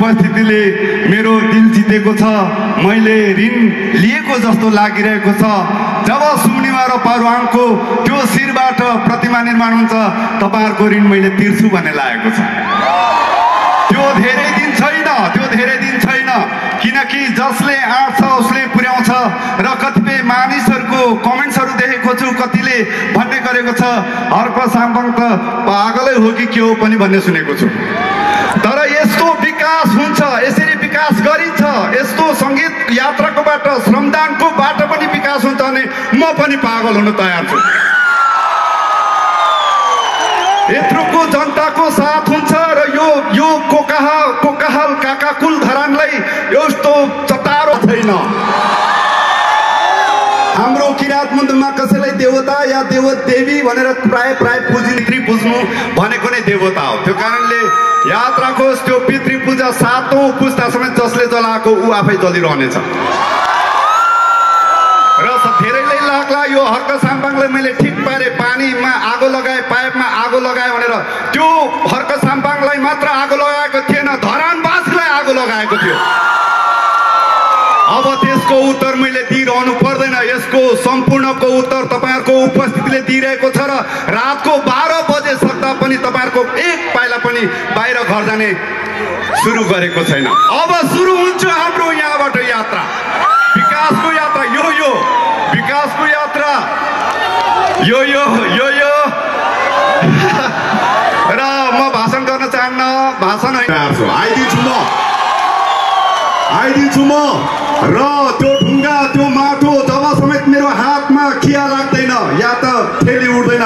उपस्थितिले मेरो दिल जितेको छ। मैले ऋण लिएको जस्तो लागिरहेको छ। जब सुम्निमा र पारुहाङको त्यो शिरबाट प्रतिमा निर्माण हुन्छ तपाईँहरूको ऋण मैले तिर्छु भन्ने लागेको छ। त्यो धेरै दिन छैन त्यो धेरै दिन छैन। किनकि जसले आँट्छ उसले पुर्याउँछ र कतिपय मानिसहरूको कमेन्ट्सहरू देखेको छु कतिले भन्ने गरेको छ हर्क साम्पङ त पागलै हो कि के हो पनि भन्ने सुनेको छु। विकास हुन्छ यसरी विकास गरिन्छ। यस्तो सङ्गीत यात्राको बाटो श्रमदानको बाटो पनि विकास हुन्छ भने म पनि पागल हुन तयार छु। यत्रोको जनताको साथ हुन्छ र यो यो कोकाहा कोकाहाल काकाकुल धरानलाई यस्तो चतारो छैन। हाम्रो किराँत मुन्दुमा कसैलाई देवता या देव देवी भनेर प्राय प्राय पितृ पुज्नु भनेको नै देवता हो। त्यो कारणले राखोस् त्यो पितृ पूजा सातौँ पुस्ता समेत जसले जलाएको ऊ आफै जलिरहनेछ। र धेरैले लाग्ला यो हर्क साम्पाङलाई मैले ठिक पारे पानीमा आगो लगाएँ पाइपमा आगो लगाएँ भनेर। त्यो हर्क साम्पाङलाई मात्र आगो लगाएको थिएन धरानवासीलाई आगो लगाएको थियो। अब त्यसको उत्तर मैले पर्दैन यसको सम्पूर्णको उत्तर तपाईँहरूको उपस्थितिले दिइरहेको छ र रातको बाह्र बजे सक्दा पनि तपाईँहरूको एक पाइला पनि बाहिर घर जाने सुरु गरेको छैन। अब सुरु हुन्छ हाम्रो यहाँबाट यात्रा। विकासको यात्रा यो यो। विकासको यात्रा। यो यो यो यो। र म भाषण गर्न चाहन्न भाषण होइन आइदिन्छु म। आइदिन्छु म। र त्यो खिया लाग्दैन या त थेली उठ्दैन।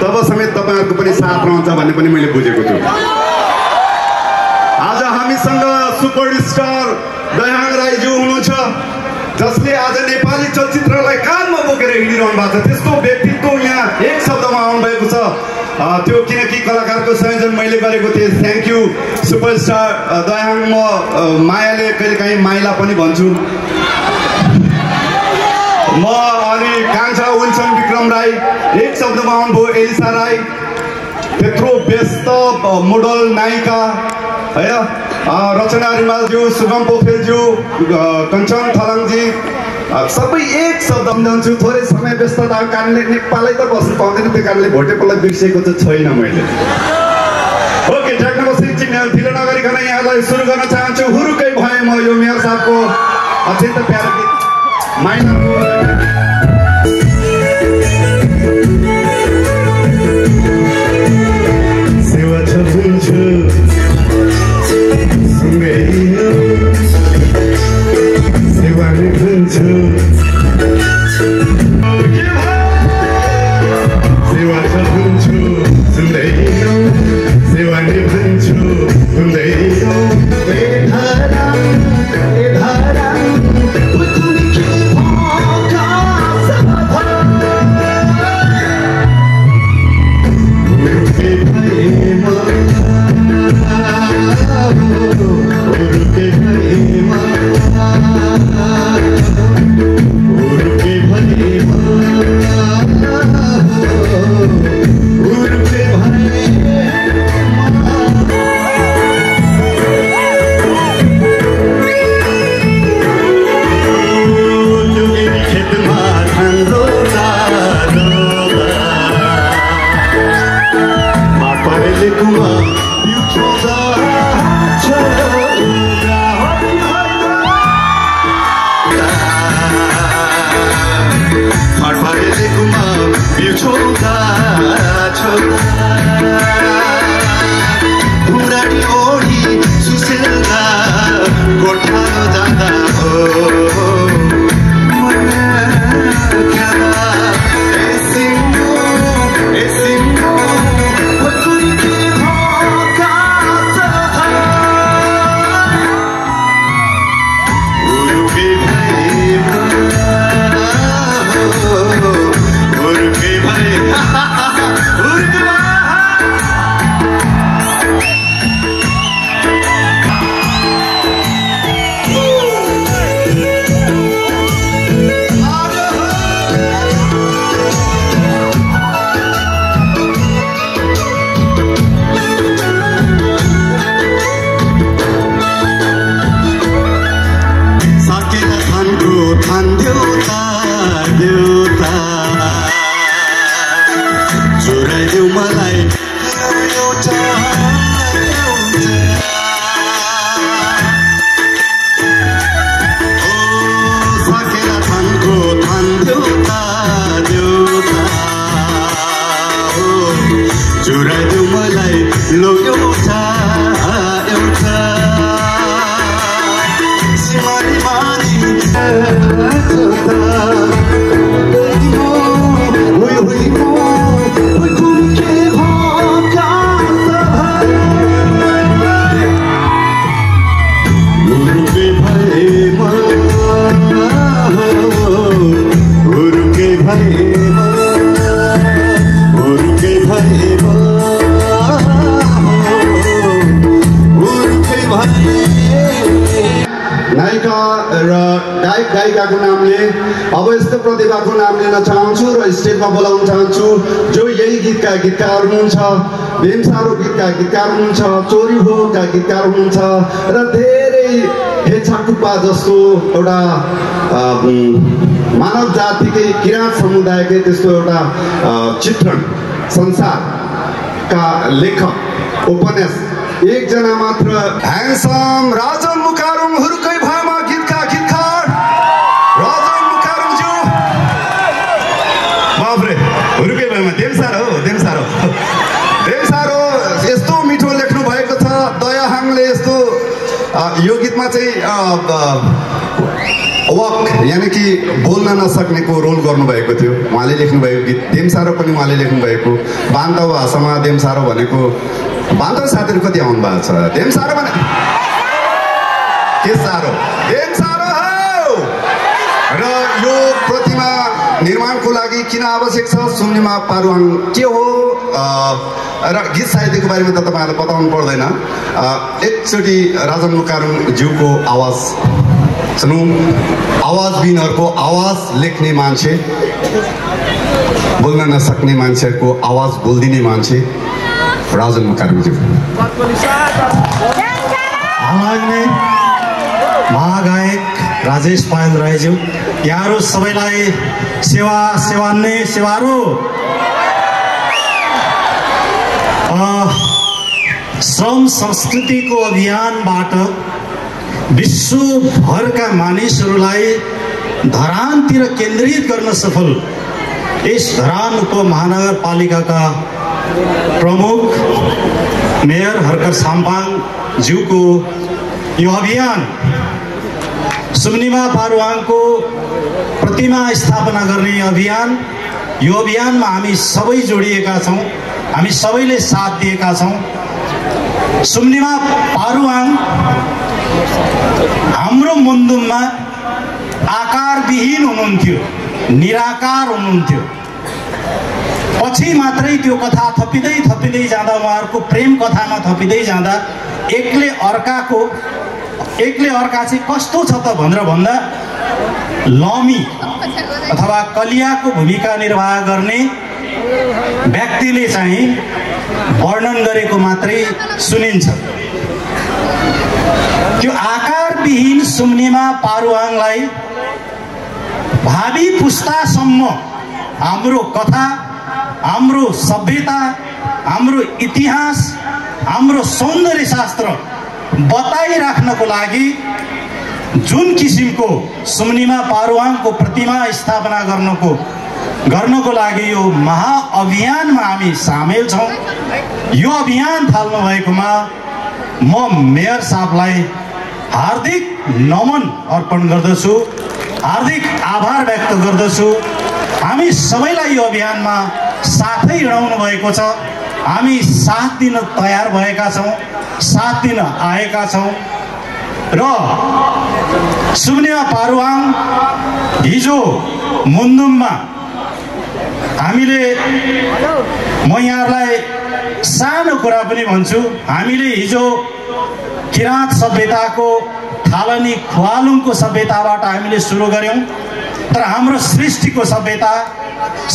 तब समेत तपाईँहरूको पनि साथ रहन्छ भन्ने पनि मैले बुझेको छु। आज हामीसँग सुपरस्टार दयाङ राईज्यू हुनुहुन्छ जसले आज नेपाली चलचित्रलाई कानमा बोकेर हिँडिरहनु भएको छ। त्यस्तो व्यक्तित्व यहाँ एक शब्दमा आउनुभएको छ। त्यो किनकि कलाकारको संयोजन मैले गरेको थिएँ। Thank you superstar Dayang. म मायाले कहिलेकाहीँ माइला पनि भन्छु। म अनि राई एक शब्दमा आउनुभयो एलिसा राई त्यत्रो व्यस्त मोडल नायिका होइन? रचना रिमालज्यू सुगम पोखरेलज्यू कञ्चन थलाङजी सबै एक शब्द सम्झन्छु। थोरै समय व्यस्तताको कारणले नेपालै त बस्नु पाउँदैन त्यो कारणले भोटेपोलाई बिर्सेको चाहिँ छैन मैले। ओके ट्याक्न बसी ढिलो नगरिकन यहाँलाई सुरु गर्न चाहन्छु। हुरुकै भए म यो मेयर साहबको अत्यन्त प्यारो। गीत नामले अब यस्तो प्रतिभाको नाम लिन चाहन्छु र स्टेजमा बोलाउन चाहन्छु। जो यही गीतका गीतकार हुनुहुन्छ भेमसारो गीतका गीतकार हुनुहुन्छ चोरी होका गीतकार हुनुहुन्छ र धेरै हेछाकुप्पा जस्तो एउटा मानव जातिकै किराँत समुदायकै त्यस्तो एउटा चित्रण संसारका लेखक उपन्यास एकजना मात्र। ह्यान्डसम राजन मुकारुङ हुर्कै वक यानि कि बोल्न नसक्नेको रोल गर्नुभएको थियो। उहाँले लेख्नुभएको गीत देमसारो पनि उहाँले लेख्नुभएको। बान्तव भाषामा देमसारो भनेको बान्तव साथीहरू कति आउनु भएको छ? देमसारो भने के साह्रो किन आवश्यक छ सुन्नेमा पारुवाङ? के हो? र गीत साहित्यको बारेमा त तपाईँहरूलाई बताउनु पर्दैन। एकचोटि राजन मुकारुङ ज्यूको आवाज सुनौँ। आवाजबिनहरूको आवाज लेख्ने मान्छे बोल्न नसक्ने मान्छेहरूको आवाज बोलिदिने मान्छे राजन मुकारुङज्यू। महागायक राजेश पायल राईज्यू यहाँहरू सबैलाई सेवा सेवान्ने सेवाहरू। श्रम संस्कृतिको अभियानबाट विश्वभरका मानिसहरूलाई धरानतिर केन्द्रित गर्न सफल यस धरान उपमहानगरपालिकाका प्रमुख मेयर हर्कर साम्पाङज्यूको यो अभियान। सुम्निमा पारुवाङको प्रतिमा स्थापना गर्ने अभियान यो अभियानमा हामी सबै जोडिएका छौँ हामी सबैले साथ दिएका छौँ। सुम्निमा पारुवाङ हाम्रो मुन्दुममा आकारविहीन हुनुहुन्थ्यो निराकार हुनुहुन्थ्यो। पछि मात्रै त्यो कथा थपिँदै थपिँदै जाँदा उहाँहरूको प्रेम कथामा थपिँदै जाँदा एकले अर्काको एकले अर्का चाहिँ कस्तो छ त भनेर भन्दा लमी अथवा कलियाको भूमिका निर्वाह गर्ने व्यक्तिले चाहिँ वर्णन गरेको मात्रै सुनिन्छ। त्यो आकारविहीन सुम्नेमा पारुवाङलाई भावी पुस्तासम्म हाम्रो कथा हाम्रो सभ्यता हाम्रो इतिहास हाम्रो सौन्दर्य शास्त्र बताइराख्नको लागि जुन किसिमको सुम्निमा पारुवाङको प्रतिमा स्थापना गर्नको गर्नको लागि यो महाअभियानमा हामी सामेल छौँ। यो अभियान थाल्नु भएकोमा म मेयर साहबलाई हार्दिक नमन अर्पण गर्दछु हार्दिक आभार व्यक्त गर्दछु। हामी सबैलाई यो अभियानमा साथै हिँडाउनु भएको छ। हामी साथ दिन तयार भएका छौँ साथ दिन आएका छौँ। र सुम्निमा पारुवाङ हिजो मुन्दुममा हामीले म यहाँहरूलाई सानो कुरा पनि भन्छु हामीले हिजो किराँत सभ्यताको थालनी खुवालुङको सभ्यताबाट हामीले सुरु गऱ्यौँ तर हाम्रो सृष्टिको सभ्यता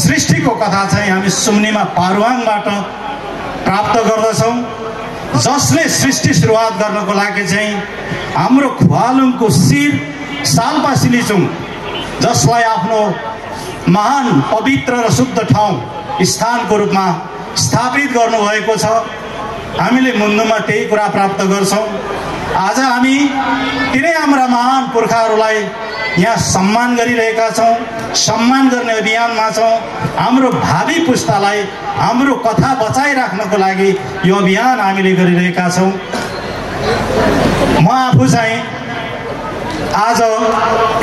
सृष्टिको कथा चाहिँ हामी सुम्निमा पारुवाङबाट प्राप्त गर्दछौँ। जसले सृष्टि सुरुवात गर्नको लागि चाहिँ हाम्रो खुवालुङको शिर साल्पा सिलिचुङ जसलाई आफ्नो महान पवित्र र शुद्ध ठाउँ स्थानको रूपमा स्थापित गर्नुभएको छ। हामीले मुन्दुमा त्यही कुरा प्राप्त गर्छौँ। आज हामी तिनै हाम्रा महान पुर्खाहरूलाई यहाँ सम्मान गरिरहेका छौँ सम्मान गर्ने अभियानमा छौँ हाम्रो भावी पुस्तालाई हाम्रो कथा बचाइराख्नको लागि यो अभियान हामीले गरिरहेका छौँ। म आफू चाहिँ आज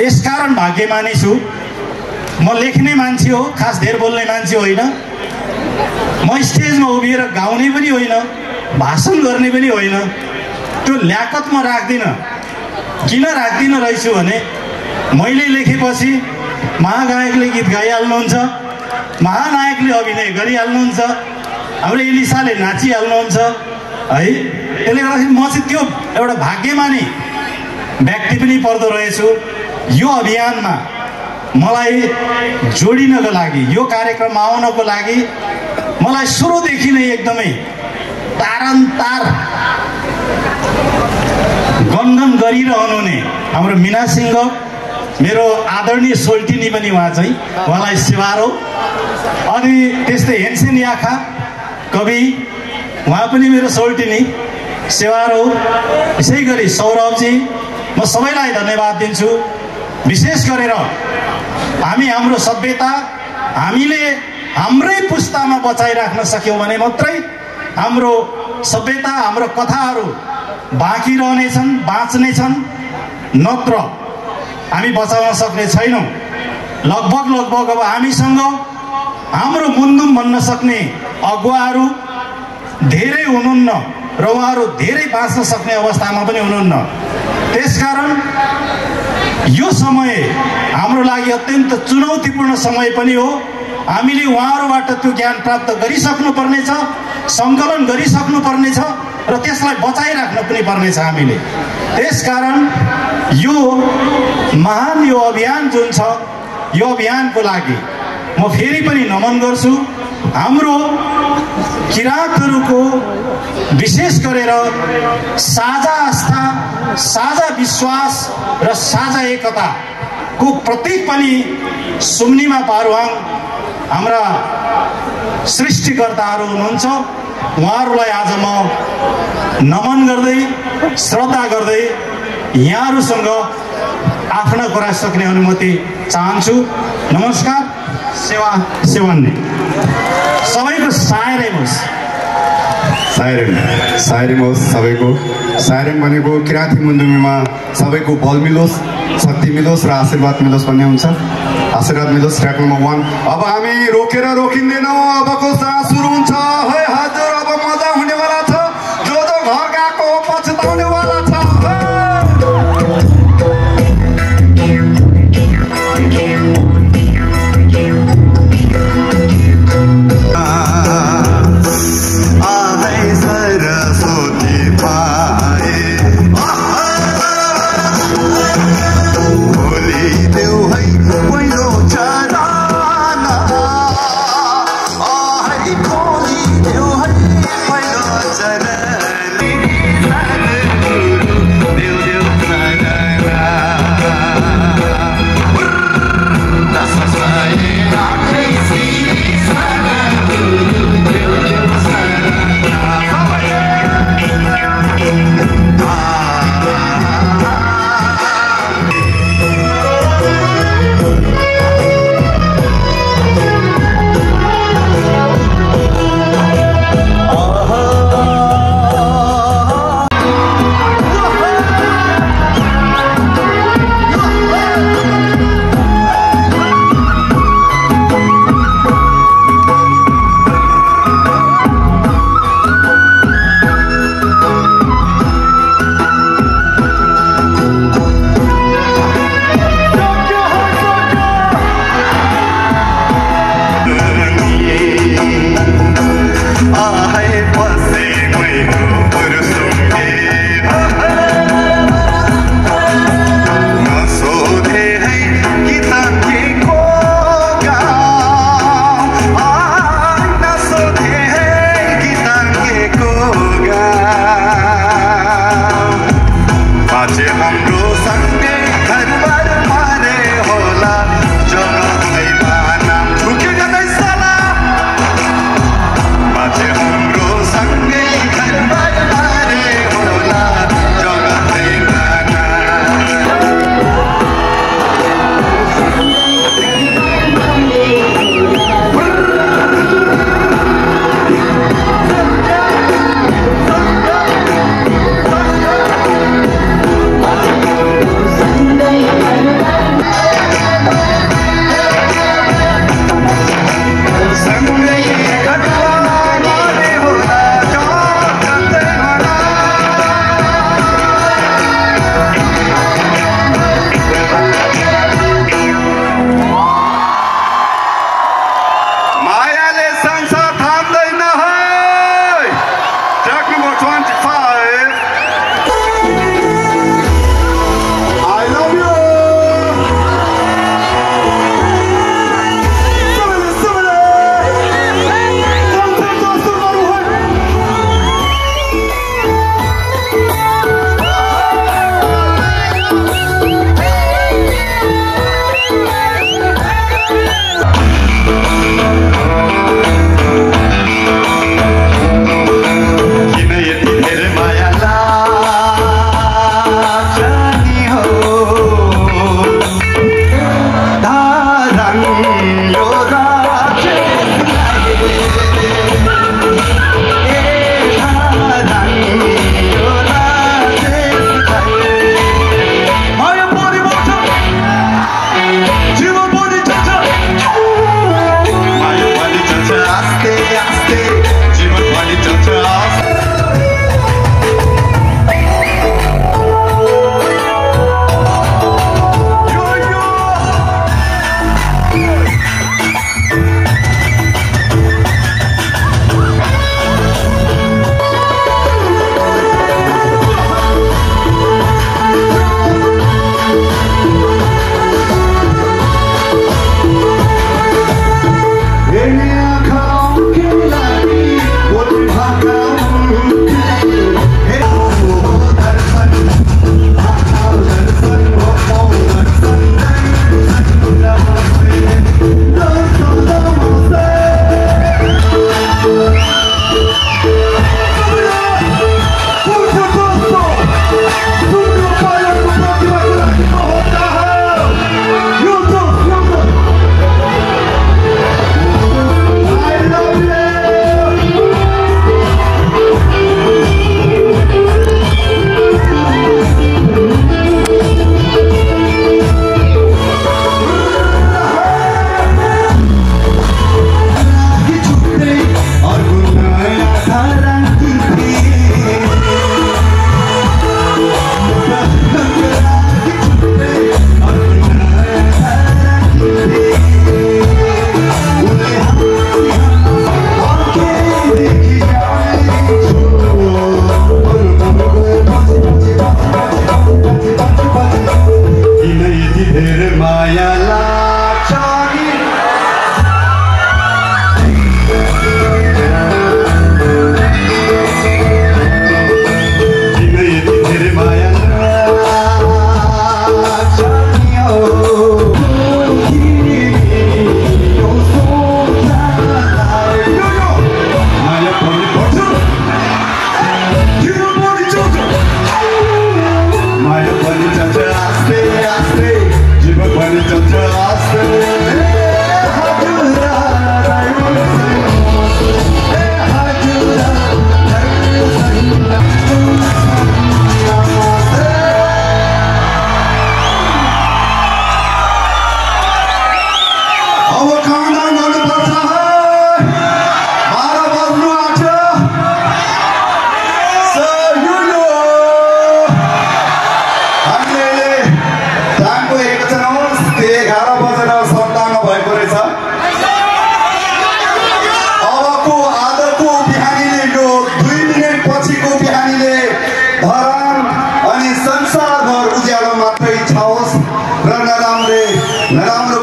यसकारण भाग्यमानी छु। म लेख्ने मान्छे हो खास धेर बोल्ने मान्छे होइन। म स्टेजमा उभिएर गाउने पनि होइन भाषण गर्ने पनि होइन। त्यो ल्याकत म राख्दिनँ किन राख्दिनँ रहेछु भने मैले लेखेपछि महागायकले गीत गाइहाल्नुहुन्छ महानायकले अभिनय गरिहाल्नुहुन्छ हाम्रो इलिसाले नाचिहाल्नुहुन्छ है? त्यसले गर्दाखेरि म चाहिँ त्यो एउटा भाग्यमानी व्यक्ति पनि पर्दो रहेछु। यो अभियानमा मलाई जोडिनको लागि यो कार्यक्रममा आउनको लागि मलाई सुरुदेखि नै एकदमै तारन्तार गनगन गरिरहनु नै हाम्रो मिना सिंह। मेरो आदरणीय सोल्टिनी पनि उहाँ चाहिँ। उहाँलाई सेवारो अनि त्यस्तै हेन्सेन याखा कवि उहाँ पनि मेरो सोल्टिनी। सेवारो यसै गरी सौरभजी म सबैलाई धन्यवाद दिन्छु। विशेष गरेर हामी हाम्रो सभ्यता हामीले हाम्रै पुस्तामा बचाइराख्न सक्यौँ भने मात्रै हाम्रो सभ्यता हाम्रो कथाहरू बाँकी रहनेछन् बाँच्नेछन् नत्र। हामी बचाउन सक्ने छैनौँ। लगभग लगभग अब हामीसँग हाम्रो मुन्दुम भन्न सक्ने अगुवाहरू धेरै हुनुहुन्न र उहाँहरू धेरै बाँच्न सक्ने अवस्थामा पनि हुनुहुन्न। त्यसकारण यो समय हाम्रो लागि अत्यन्त चुनौतीपूर्ण समय पनि हो। हामीले उहाँहरूबाट त्यो ज्ञान प्राप्त गरिसक्नु पर्नेछ सङ्कलन गरिसक्नु पर्नेछ र त्यसलाई बचाइराख्नु पनि पर्नेछ हामीले। त्यसकारण यो महान यो अभियान जुन छ यो अभियानको लागि म फेरि पनि नमन गर्छु। हाम्रो किराँतहरूको विशेष गरेर साझा आस्था साझा विश्वास र साझा एकताको प्रतीक पनि सुम्निमा पारुवाङ हाम्रा सृष्टिकर्ताहरू हुनुहुन्छ। उहाँहरूलाई आज म नमन गर्दै श्रद्धा गर्दै यहाँहरूसँग आफ्ना कुरा सक्ने अनुमति चाहन्छु। नमस्कार सेवा सेवन्ने। सबैको सायरै होस्। साइरेन साइरेन होस् सबैको। साइरेन भनेको किराँती मुन्दुमीमा सबैको बल मिलोस् शक्ति मिलोस् र आशीर्वाद मिलोस् भन्ने हुन्छ। आशीर्वाद मिलोस् ट्र्याक नम्बर वान अब हामी रोकेर रोकिँदैनौँ। अबको सास सुरु हुन्छ? है हजुर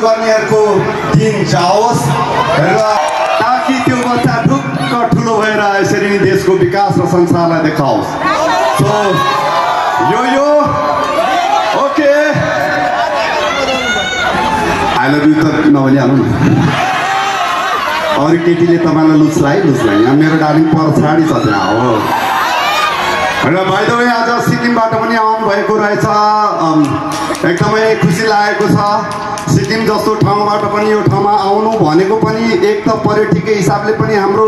गर्नेहरूको दिन जाओस् र ताकि त्यो बच्चा ढुक्क ठुलो भएर यसरी नै देशको विकास र संसारलाई देखाओस्। सो यो यो। ओके। आई लभ यु त नभनिहालौँ अरू केटीले तपाईँलाई लुच्ला है लुच्ला यहाँ मेरो डार्लिङ पर छ त्यहाँ हो। र भाइदो आज सिक्किमबाट पनि आउनुभएको रहेछ। एकदमै खुसी लागेको छ। सिक्किम जस्तो ठाउँबाट पनि यो ठाउँमा आउनु भनेको पनि एक त पर्यटकीय हिसाबले पनि हाम्रो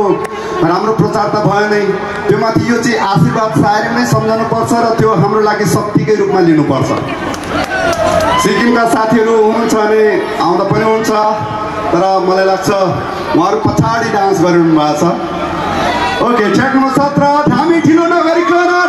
राम्रो प्रचार त भयो नै। त्यो माथि यो चाहिँ आशीर्वाद सायरी नै सम्झाउनुपर्छ र त्यो हाम्रो लागि शक्तिकै रूपमा लिनुपर्छ। सिक्किमका साथीहरू हुनुहुन्छ भने आउँदा पनि हुन्छ तर मलाई लाग्छ उहाँहरू पछाडि डान्स गरिरहनु भएको छ। ओके नम्बर सत्र हामी ढिलो नगरिकन।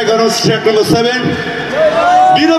हामी ट्राई गरौँ step number seven Bir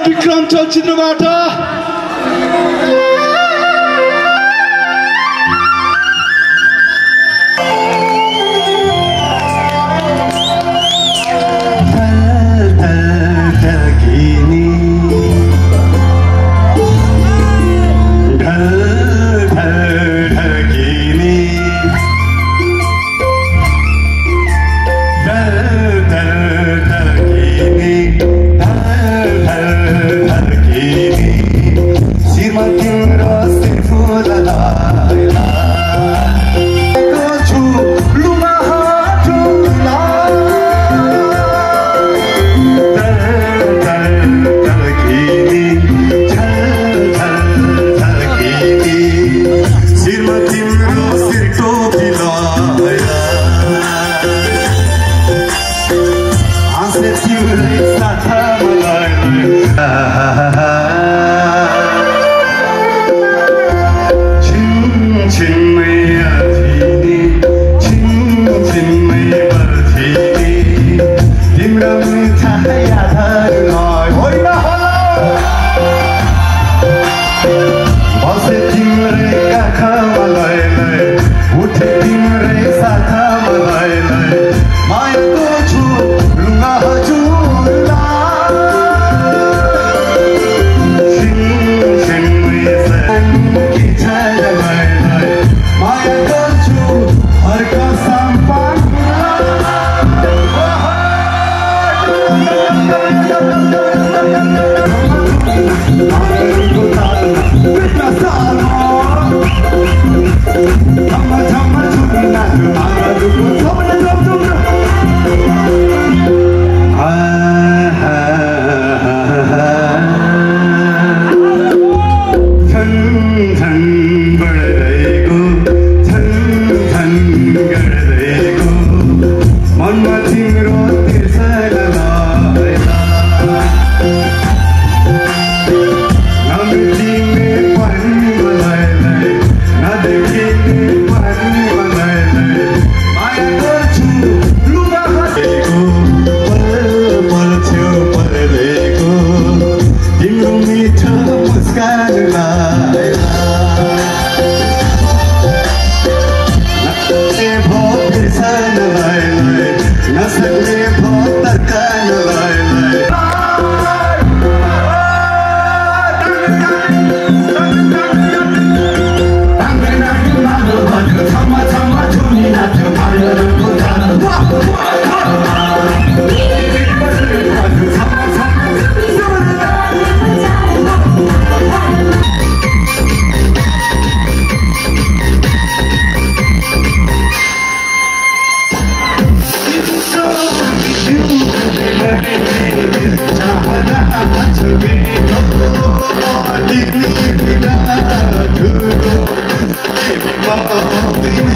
I'm